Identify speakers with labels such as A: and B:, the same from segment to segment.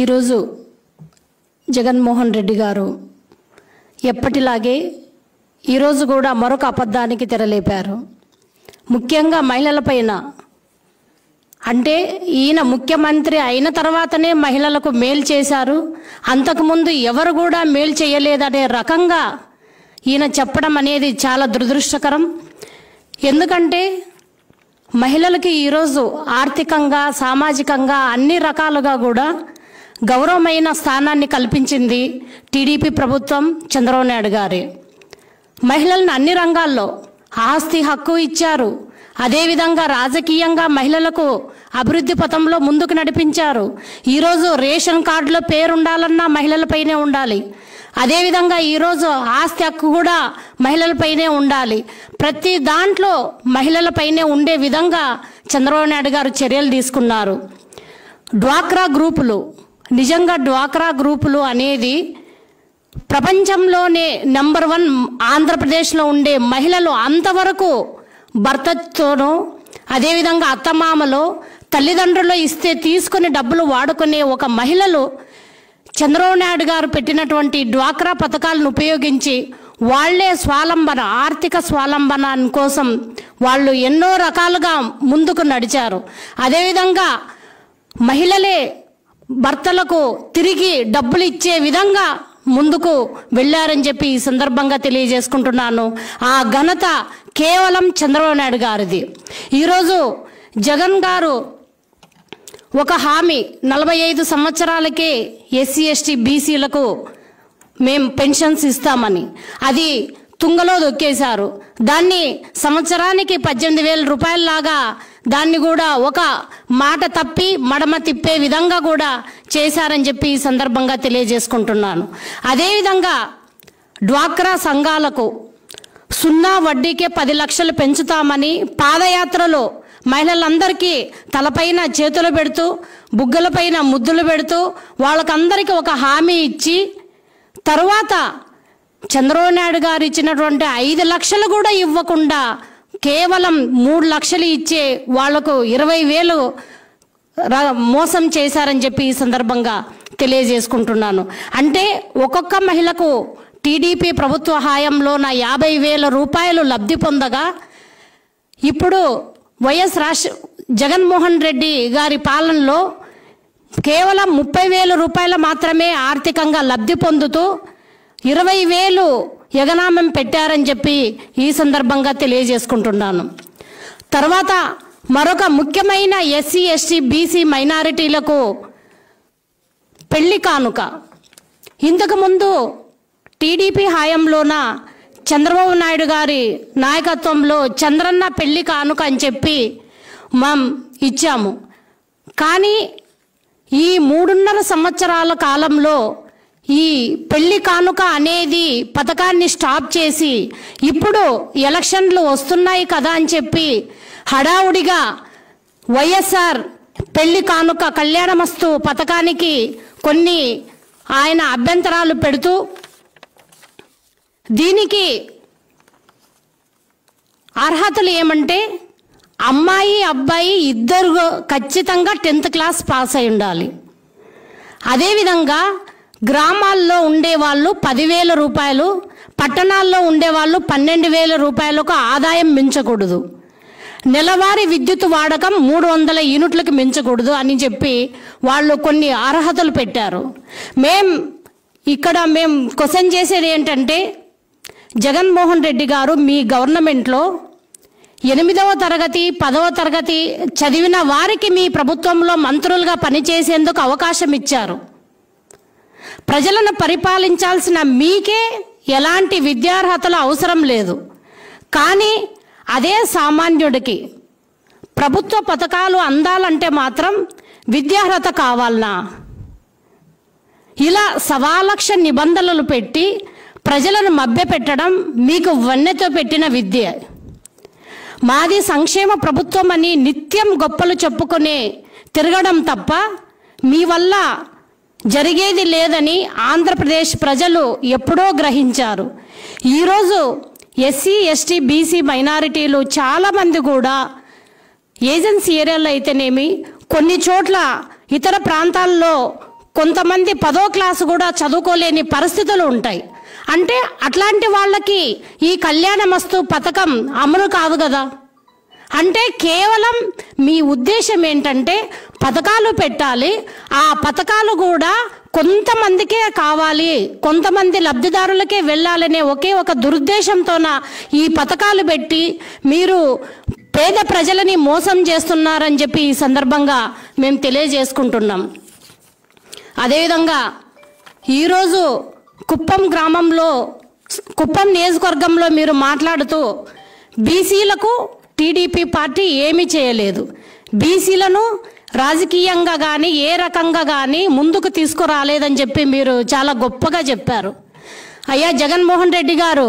A: ఈరోజు జగన్మోహన్ రెడ్డి గారు ఎప్పటిలాగే ఈరోజు కూడా మరొక అబద్ధానికి తెరలేపారు. ముఖ్యంగా మహిళలపైన అంటే ఈయన ముఖ్యమంత్రి అయిన తర్వాతనే మహిళలకు మేలు చేశారు. అంతకుముందు ఎవరు కూడా మేలు చేయలేదనే రకంగా ఈయన చెప్పడం అనేది చాలా దురదృష్టకరం. ఎందుకంటే మహిళలకి ఈరోజు ఆర్థికంగా సామాజికంగా అన్ని రకాలుగా కూడా గౌరవమైన స్థానాన్ని కల్పించింది టీడీపీ ప్రభుత్వం చంద్రబాబు నాయుడు గారే. మహిళలను అన్ని రంగాల్లో ఆస్తి హక్కు ఇచ్చారు. అదేవిధంగా రాజకీయంగా మహిళలకు అభివృద్ధి పథంలో ముందుకు నడిపించారు. ఈరోజు రేషన్ కార్డులో పేరు ఉండాలన్నా మహిళలపైనే ఉండాలి. అదేవిధంగా ఈరోజు ఆస్తి హక్కు కూడా మహిళలపైనే ఉండాలి. ప్రతి దాంట్లో మహిళలపైనే ఉండే విధంగా చంద్రబాబు నాయుడు గారు చర్యలు తీసుకున్నారు. డ్వాక్రా గ్రూపులు నిజంగా డ్వాక్రా గ్రూపులు అనేది ప్రపంచంలోనే నెంబర్ వన్ ఆంధ్రప్రదేశ్లో ఉండే మహిళలు అంతవరకు భర్తతోనూ అదేవిధంగా అత్తమామలో తల్లిదండ్రులు ఇస్తే తీసుకుని డబ్బులు వాడుకునే ఒక మహిళలు చంద్రబాబు నాయుడు గారు పెట్టినటువంటి డ్వాక్రా పథకాలను ఉపయోగించి వాళ్ళే స్వాలంబన ఆర్థిక స్వాలంబన కోసం వాళ్ళు ఎన్నో రకాలుగా ముందుకు నడిచారు. అదేవిధంగా మహిళలే భర్తలకు తిరిగి డబ్బులు ఇచ్చే విధంగా ముందుకు వెళ్ళారని చెప్పి ఈ సందర్భంగా తెలియజేసుకుంటున్నాను. ఆ ఘనత కేవలం చంద్రబాబు నాయుడు గారిది. ఈరోజు జగన్ గారు ఒక హామీ నలభై ఐదు సంవత్సరాలకే ఎస్సీ ఎస్టీ బీసీలకు మేము పెన్షన్స్ ఇస్తామని. అది తుంగలో దొక్కేశారు. దాన్ని సంవత్సరానికి పద్దెనిమిది వేల రూపాయలలాగా దాన్ని కూడా ఒక మాట తప్పి మడమ తిప్పే విధంగా కూడా చేశారని చెప్పి ఈ సందర్భంగా తెలియజేసుకుంటున్నాను. అదేవిధంగా డ్వాక్రా సంఘాలకు సున్నా వడ్డీకే పది లక్షలు పెంచుతామని పాదయాత్రలో మహిళలందరికీ తలపైన చేతులు పెడుతూ బుగ్గలపైన ముద్దులు పెడుతూ వాళ్ళకందరికీ ఒక హామీ ఇచ్చి తరువాత చంద్రబాబు నాయుడు గారు ఇచ్చినటువంటి ఐదు లక్షలు కూడా ఇవ్వకుండా కేవలం మూడు లక్షలు ఇచ్చే వాళ్ళకు ఇరవై వేలు ర- మోసం చేశారని చెప్పి ఈ సందర్భంగా తెలియజేసుకుంటున్నాను. అంటే ఒక్కొక్క మహిళకు టీడీపీ ప్రభుత్వ హాయంలో నా యాభై వేల రూపాయలు లబ్ధి పొందగా ఇప్పుడు వైఎస్ రాష్ట్ర జగన్మోహన్ రెడ్డి గారి పాలనలో కేవలం ముప్పై వేల రూపాయలు మాత్రమే ఆర్థికంగా లబ్ధి పొందుతూ ఇరవై వేలు యగనామం పెట్టారని చెప్పి ఈ సందర్భంగా తెలియజేసుకుంటున్నాను. తర్వాత మరొక ముఖ్యమైన ఎస్సీ ఎస్టీ బీసీ మైనారిటీలకు పెళ్ళి కానుక. ఇంతకుముందు టీడీపీ హయాంలోన చంద్రబాబు నాయుడు గారి నాయకత్వంలో చంద్రన్న పెళ్ళి కానుక అని చెప్పి మనం ఇచ్చాము. కానీ ఈ మూడున్నర సంవత్సరాల కాలంలో ఈ పెళ్ళి కానుక అనేది పథకాన్ని స్టాప్ చేసి ఇప్పుడు ఎలక్షన్లు వస్తున్నాయి కదా అని చెప్పి హడావుడిగా వైఎస్ఆర్ పెళ్ళి కానుక కళ్యాణమస్తు పథకానికి కొన్ని ఆయన అభ్యంతరాలు పెడుతూ దీనికి అర్హతలు ఏమంటే అమ్మాయి అబ్బాయి ఇద్దరు ఖచ్చితంగా టెన్త్ క్లాస్ పాస్ అయి ఉండాలి. అదేవిధంగా గ్రామాల్లో ఉండేవాళ్ళు పదివేల రూపాయలు పట్టణాల్లో ఉండేవాళ్ళు పన్నెండు వేల రూపాయలకు ఆదాయం మించకూడదు. నెలవారీ విద్యుత్ వాడకం మూడు వందల యూనిట్లకు మించకూడదు అని చెప్పి వాళ్ళు కొన్ని అర్హతలు పెట్టారు. మేం ఇక్కడ మేం క్వశ్చన్ చేసేది ఏంటంటే జగన్మోహన్ రెడ్డి గారు మీ గవర్నమెంట్లో ఎనిమిదవ తరగతి పదవ తరగతి చదివిన వారికి మీ ప్రభుత్వంలో మంత్రులుగా పనిచేసేందుకు అవకాశం ఇచ్చారు. ప్రజలను పరిపాలించాల్సిన మీకే ఎలాంటి విద్యార్హతలు అవసరం లేదు. కానీ అదే సామాన్యుడికి ప్రభుత్వ పథకాలు అందాలంటే మాత్రం విద్యార్హత కావాలనా? ఇలా సవాలక్ష నిబంధనలు పెట్టి ప్రజలను మభ్యపెట్టడం మీకు వన్నెతో పెట్టిన విద్య. మాది సంక్షేమ ప్రభుత్వం అని నిత్యం గొప్పలు చెప్పుకునే తిరగడం తప్ప మీ వల్ల జరిగేది లేదని ఆంధ్రప్రదేశ్ ప్రజలు ఎప్పుడో గ్రహించారు. ఈరోజు ఎస్సీ ఎస్టీ బీసీ మైనారిటీలు చాలామంది కూడా ఏజెన్సీ ఏరియాలో అయితేనేమి కొన్ని చోట్ల ఇతర ప్రాంతాల్లో కొంతమంది పదో క్లాసు కూడా చదువుకోలేని పరిస్థితులు ఉంటాయి. అంటే అట్లాంటి వాళ్ళకి ఈ కళ్యాణమస్తు పథకం అమలు కాదు కదా? అంటే కేవలం మీ ఉద్దేశం ఏంటంటే పథకాలు పెట్టాలి. ఆ పథకాలు కూడా కొంతమందికే కావాలి. కొంతమంది లబ్ధిదారులకే వెళ్ళాలనే ఒకే ఒక దురుద్దేశంతోన ఈ పథకాలు పెట్టి మీరు పేద ప్రజలని మోసం చేస్తున్నారని చెప్పి ఈ సందర్భంగా మేము తెలియజేసుకుంటున్నాం. అదేవిధంగా ఈరోజు కుప్పం గ్రామంలో కుప్పం నియోజకవర్గంలో మీరు మాట్లాడుతూ బీసీలకు టీడీపీ పార్టీ ఏమీ చేయలేదు. బీసీలను రాజకీయంగా కానీ ఏ రకంగా కానీ ముందుకు తీసుకురాలేదని చెప్పి మీరు చాలా గొప్పగా చెప్పారు. అయ్యా జగన్మోహన్ రెడ్డి గారు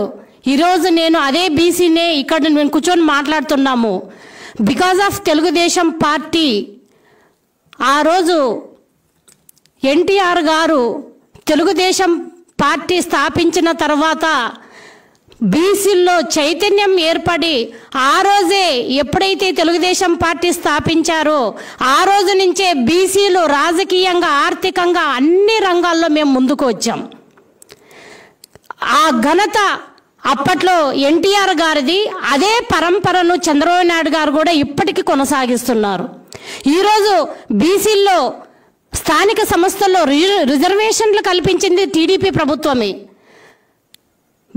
A: ఈరోజు నేను అదే బీసీనే ఇక్కడ మేము కూర్చొని మాట్లాడుతున్నాము. బికాజ్ ఆఫ్ తెలుగుదేశం పార్టీ ఆ రోజు ఎన్టీఆర్ గారు తెలుగుదేశం పార్టీ స్థాపించిన తర్వాత బీసీల్లో చైతన్యం ఏర్పడి ఆ రోజే ఎప్పుడైతే తెలుగుదేశం పార్టీ స్థాపించారో ఆ రోజు నుంచే బీసీలు రాజకీయంగా ఆర్థికంగా అన్ని రంగాల్లో మేము ముందుకు వచ్చాం. ఆ ఘనత అప్పట్లో ఎన్టీఆర్ గారిది అదే పరంపరను చంద్రబాబు నాయుడు గారు కూడా ఇప్పటికీ కొనసాగిస్తున్నారు. ఈరోజు బీసీల్లో స్థానిక సంస్థల్లో రిజర్వేషన్లు కల్పించింది టీడీపీ ప్రభుత్వమే.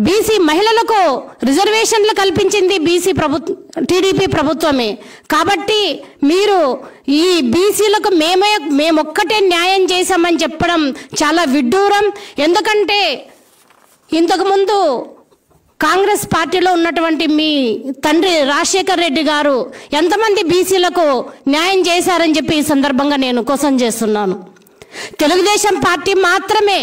A: బీసీ మహిళలకు రిజర్వేషన్లు కల్పించింది బీసీ ప్రభుత్వం టీడీపీ ప్రభుత్వమే. కాబట్టి మీరు ఈ బీసీలకు మేమే మేమొక్కటే న్యాయం చేశామని చెప్పడం చాలా విడ్డూరం. ఎందుకంటే ఇంతకుముందు కాంగ్రెస్ పార్టీలో ఉన్నటువంటి మీ తండ్రి రాజశేఖర్ రెడ్డి గారు ఎంతమంది బీసీలకు న్యాయం చేశారని చెప్పి ఈ సందర్భంగా నేను కోసం చేస్తున్నాను. తెలుగుదేశం పార్టీ మాత్రమే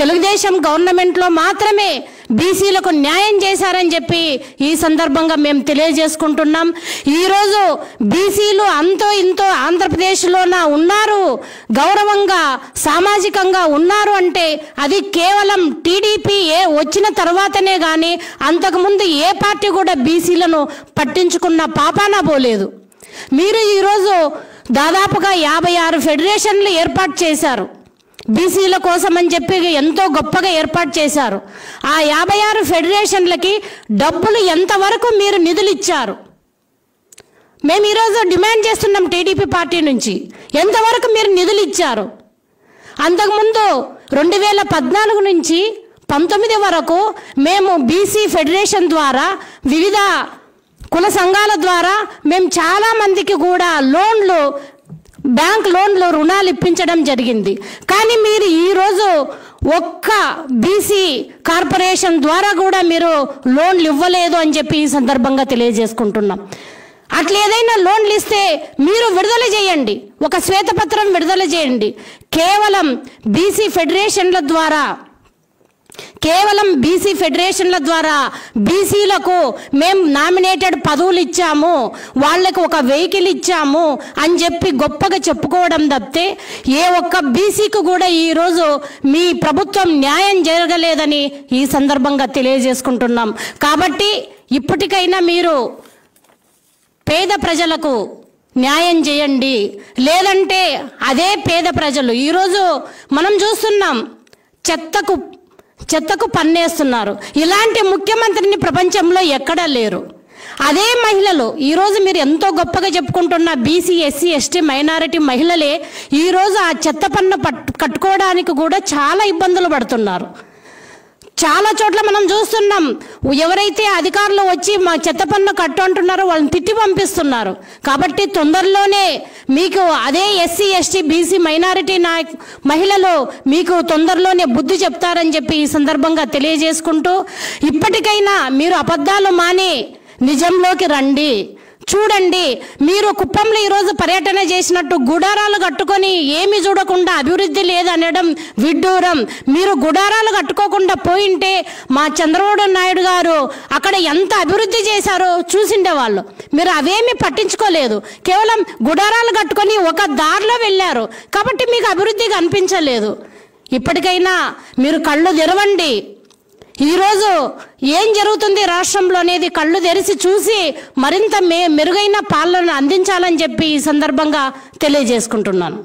A: తెలుగుదేశం గవర్నమెంట్లో మాత్రమే బీసీలకు న్యాయం చేశారని చెప్పి ఈ సందర్భంగా మేము తెలియజేసుకుంటున్నాం. ఈరోజు బీసీలు అంతో ఇంతో ఆంధ్రప్రదేశ్లోన ఉన్నారు గౌరవంగా సామాజికంగా ఉన్నారు అంటే అది కేవలం టీడీపీ ఏ వచ్చిన తర్వాతనే కానీ అంతకుముందు ఏ పార్టీ కూడా బీసీలను పట్టించుకున్న పాపాన పోలేదు. మీరు ఈరోజు దాదాపుగా యాభై ఆరు ఫెడరేషన్లు ఏర్పాటు చేశారు. బీసీల కోసం అని చెప్పి ఎంతో గొప్పగా ఏర్పాటు చేశారు. ఆ యాభై ఆరు ఫెడరేషన్లకి డబ్బులు ఎంతవరకు మీరు నిధులు ఇచ్చారు? మేము ఈరోజు డిమాండ్ చేస్తున్నాం టీడీపీ పార్టీ నుంచి. ఎంతవరకు మీరు నిధులు ఇచ్చారు? అంతకుముందు రెండు వేల పద్నాలుగు నుంచి పంతొమ్మిది వరకు మేము బీసీ ఫెడరేషన్ ద్వారా వివిధ కుల సంఘాల ద్వారా మేము చాలా మందికి కూడా లోన్లు బ్యాంక్ లోన్లు రుణాలు ఇప్పించడం జరిగింది. కానీ మీరు ఈరోజు ఒక్క బీసీ కార్పొరేషన్ ద్వారా కూడా మీరు లోన్లు ఇవ్వలేదు అని చెప్పి ఈ సందర్భంగా తెలియజేసుకుంటున్నాం. అట్లా ఏదైనా లోన్లు ఇస్తే మీరు విడుదల చేయండి. ఒక శ్వేతపత్రం విడుదల చేయండి. కేవలం బీసీ ఫెడరేషన్ల ద్వారా కేవలం బీసీ ఫెడరేషన్ల ద్వారా బీసీలకు మేము నామినేటెడ్ పదవులు ఇచ్చాము వాళ్ళకు ఒక వెహికల్ ఇచ్చాము అని చెప్పి గొప్పగా చెప్పుకోవడం తప్పితే ఏ ఒక్క బీసీకి కూడా ఈరోజు మీ ప్రభుత్వం న్యాయం జరగలేదని ఈ సందర్భంగా తెలియజేసుకుంటున్నాం. కాబట్టి ఇప్పటికైనా మీరు పేద ప్రజలకు న్యాయం చేయండి. లేదంటే అదే పేద ప్రజలు. ఈరోజు మనం చూస్తున్నాం చెత్తకు చెత్తకు పన్నేస్తున్నారు. ఇలాంటి ముఖ్యమంత్రిని ప్రపంచంలో ఎక్కడా లేరు. అదే మహిళలు ఈరోజు మీరు ఎంతో గొప్పగా చెప్పుకుంటున్న బీసీ ఎస్సీ ఎస్టీ మైనారిటీ మహిళలే ఈరోజు ఆ చెత్త పన్ను పట్ కట్టుకోవడానికి కూడా చాలా ఇబ్బందులు పడుతున్నారు. చాలా చోట్ల మనం చూస్తున్నాం. ఎవరైతే అధికారులు వచ్చి మా చెత్త పన్ను కట్టు అంటున్నారో వాళ్ళని తిట్టి పంపిస్తున్నారు. కాబట్టి తొందరలోనే మీకు అదే SC ST BC minority Nayak మహిళలు మీకు తొందరలోనే బుద్ధి చెప్తారని చెప్పి ఈ సందర్భంగా తెలియజేసుకుంటూ ఇప్పటికైనా మీరు అబద్ధాలు మాని నిజంలోకి రండి. చూడండి మీరు కుప్పంలో ఈరోజు పర్యటన చేసినట్టు గుడారాలు కట్టుకొని ఏమి చూడకుండా అభివృద్ధి లేదనడం విడ్డూరం. మీరు గుడారాలు కట్టుకోకుండా పోయింటే మా చంద్రబాబు నాయుడు గారు అక్కడ ఎంత అభివృద్ధి చేశారో చూసిండే వాళ్ళు. మీరు అవేమి పట్టించుకోలేదు. కేవలం గుడారాలు కట్టుకొని ఒక దారిలో వెళ్ళారు. కాబట్టి మీకు అభివృద్ధి కనిపించలేదు. ఇప్పటికైనా మీరు కళ్ళు తెరవండి. ఈరోజు ఏం జరుగుతుంది రాష్ట్రంలో అనేది కళ్ళు తెరిచి చూసి మరింత మెరుగైన పాలన అందించాలని చెప్పి ఈ సందర్భంగా తెలియజేసుకుంటున్నాను.